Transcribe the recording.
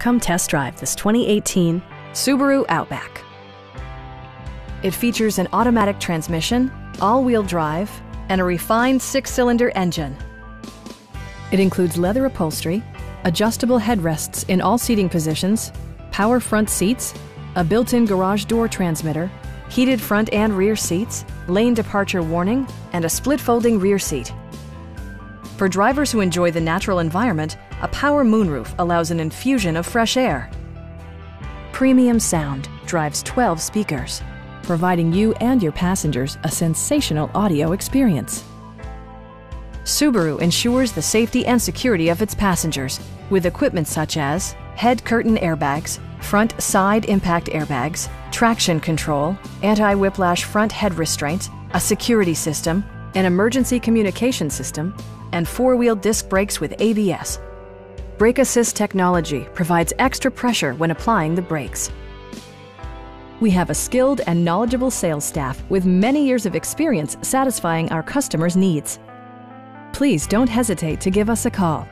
Come test drive this 2018 Subaru Outback. It features an automatic transmission, all-wheel drive, and a refined six-cylinder engine. It includes leather upholstery, adjustable headrests in all seating positions, power front seats, a built-in garage door transmitter, heated front and rear seats, lane departure warning, and a split folding rear seat. For drivers who enjoy the natural environment, a power moonroof allows an infusion of fresh air. Premium sound drives 12 speakers, providing you and your passengers a sensational audio experience. Subaru ensures the safety and security of its passengers with equipment such as head curtain airbags, front side impact airbags, traction control, anti-whiplash front head restraints, a security system, an emergency communication system, and four-wheel disc brakes with ABS. Brake Assist technology provides extra pressure when applying the brakes. We have a skilled and knowledgeable sales staff with many years of experience satisfying our customers' needs. Please don't hesitate to give us a call